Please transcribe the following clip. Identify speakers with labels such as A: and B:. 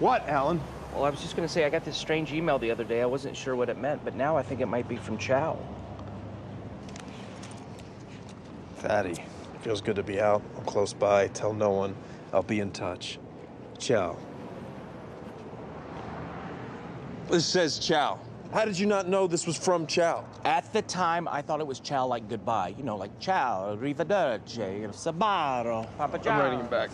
A: What, Alan?
B: Well, I was just gonna say, I got this strange email the other day. I wasn't sure what it meant, but now I think it might be from Chow.
A: Fatty, feels good to be out. I'm close by. Tell no one. I'll be in touch. Chow. This says Chow. How did you not know this was from Chow?
B: At the time, I thought it was ciao like goodbye. You know, like Ciao, Arrivederci, Sabaro, Papa Chow.
A: I'm writing him back.